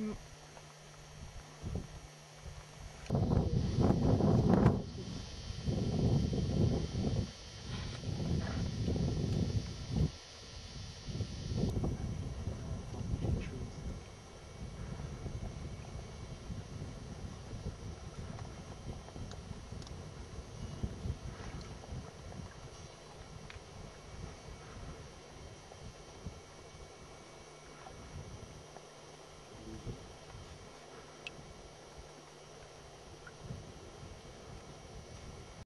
Mm.